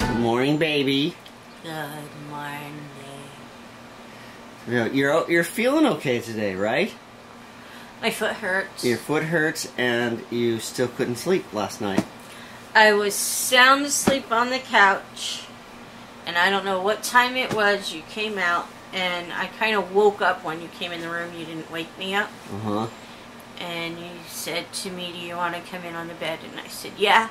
Good morning, baby. Good morning. You're you're, you're feeling okay today, right? My foot hurts. Your foot hurts, and you still couldn't sleep last night. I was sound asleep on the couch, and I don't know what time it was. You came out, and I kind of woke up when you came in the room. You didn't wake me up, Uh huh. and you said to me, "Do you want to come in on the bed?" And I said, "Yeah."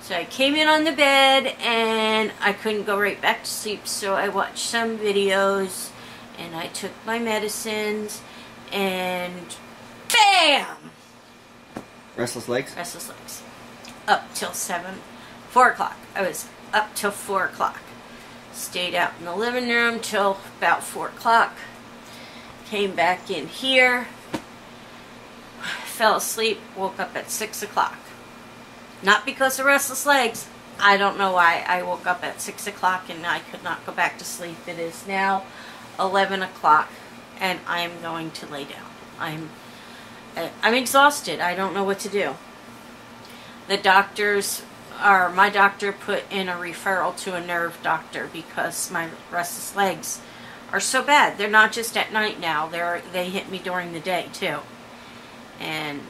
So I came in on the bed, and I couldn't go right back to sleep. So I watched some videos, and I took my medicines, and bam! Restless legs. restless legs. Up till seven four o'clock. I was up till four o'clock. Stayed out in the living room till about four o'clock. Came back in here. Fell asleep woke up at six o'clock. Not because of restless legs. I don't know why i woke up at six o'clock and i could not go back to sleep. It is now 11 o'clock and i'm going to lay down. I'm I- I'm exhausted. I don't know what to do. The doctors, or my doctor put in a referral to a nerve doctor because my restless legs are so bad. They're not just at night now. They're they hit me during the day too, and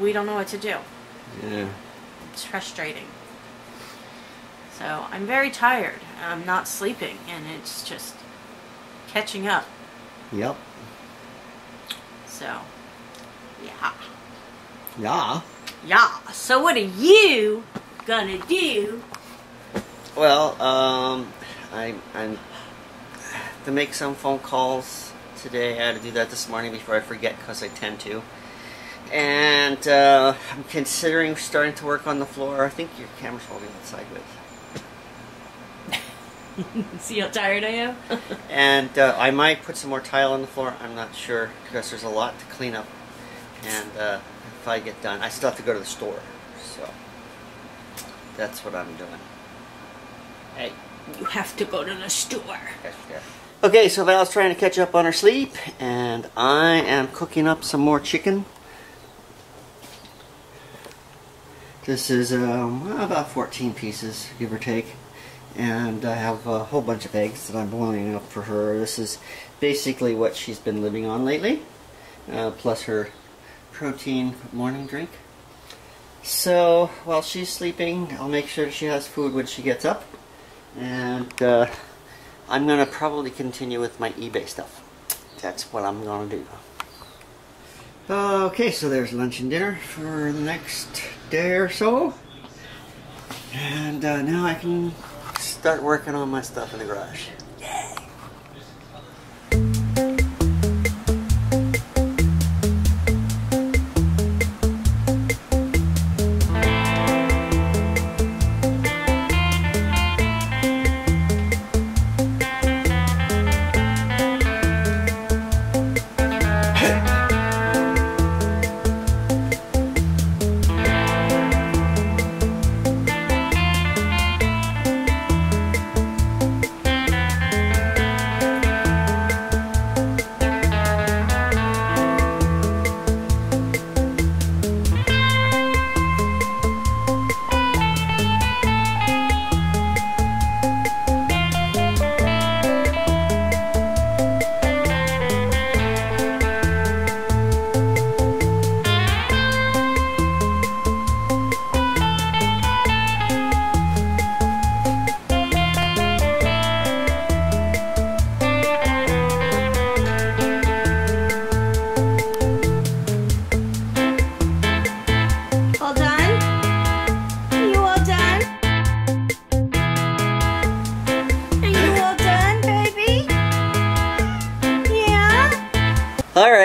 we don't know what to do. Yeah. It's frustrating. So I'm very tired. I'm not sleeping, and it's just catching up. Yep. So, yeah. Yeah. Yeah. So what are you gonna do? Well, um, I I'm to make some phone calls today. I had to do that this morning before I forget because I tend to. And uh, I'm considering starting to work on the floor. I think your camera's holding it sideways. See how tired I am? And uh, I might put some more tile on the floor. I'm not sure because there's a lot to clean up. And uh, if I get done, I still have to go to the store. So that's what I'm doing. Hey. you have to go to the store. Okay, so Val's trying to catch up on her sleep, and I am cooking up some more chicken. This is um, about 14 pieces, give or take. And I have a whole bunch of eggs that I'm boiling up for her. This is basically what she's been living on lately, uh, plus her protein morning drink. So while she's sleeping, I'll make sure she has food when she gets up. And uh, I'm going to probably continue with my eBay stuff. That's what I'm going to do. Okay, so there's lunch and dinner for the next day or so. And uh, now I can start working on my stuff in the garage.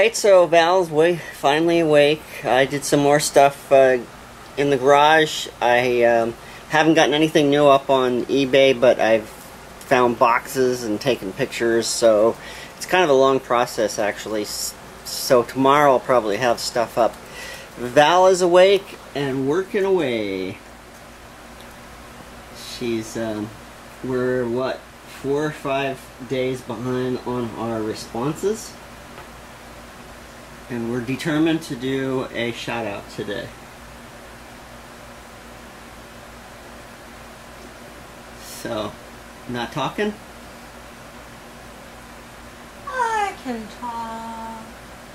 Alright, so Val's way, finally awake. I did some more stuff uh, in the garage. I um, haven't gotten anything new up on eBay, but I've found boxes and taken pictures, so it's kind of a long process actually. So tomorrow I'll probably have stuff up. Val is awake and working away. She's, um, we're what, four or five days behind on our responses. And we're determined to do a shout out today. So, not talking? I can talk.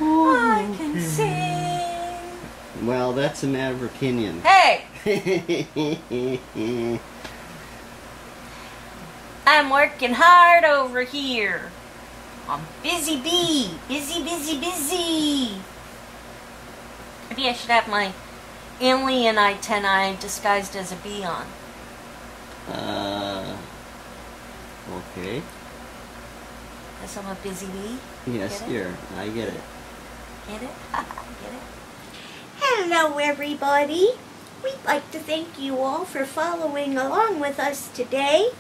I oh. can sing. Well, that's a matter of opinion. Hey, I'm working hard over here. I'm busy bee. Busy, busy, busy. Maybe I should have my alien antennae disguised as a bee on. uh, okay. Because I'm a busy bee. Yes, dear. I get it. Get it? Get it? Hello, everybody. We'd like to thank you all for following along with us today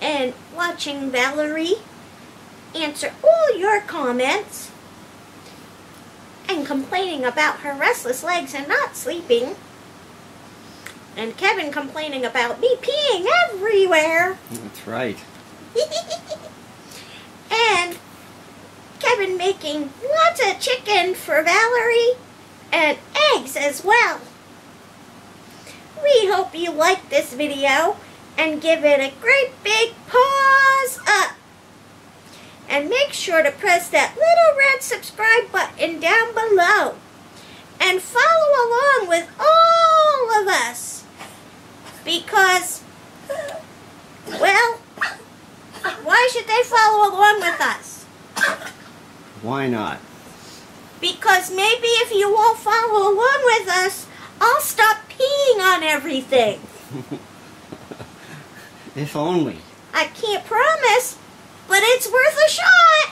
and watching Valerie answer all your comments and complaining about her restless legs and not sleeping. And Kevin complaining about me peeing everywhere. That's right. and Kevin making lots of chicken for Valerie and eggs as well. We hope you like this video and give it a great big paws up. And make sure to press that little red subscribe button down below. And follow along with all of us. Because, well, why should they follow along with us? Why not? Because maybe if you all follow along with us, I'll stop peeing on everything. If only. I can't promise, but it's worth a shot.